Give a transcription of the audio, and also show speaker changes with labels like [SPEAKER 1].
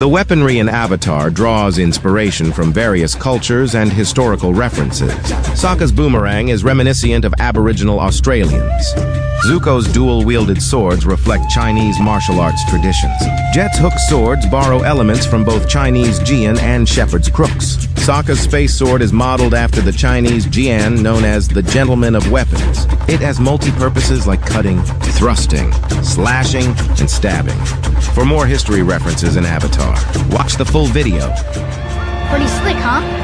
[SPEAKER 1] The weaponry in Avatar draws inspiration from various cultures and historical references. Sokka's boomerang is reminiscent of Aboriginal Australians. Zuko's dual-wielded swords reflect Chinese martial arts traditions. Jet's hook swords borrow elements from both Chinese Jian and Shepherd's crooks. Sokka's space sword is modeled after the Chinese Jian known as the Gentleman of Weapons. It has multi-purposes like cutting, thrusting, slashing, and stabbing. For more history references in Avatar, watch the full video.
[SPEAKER 2] Pretty slick, huh?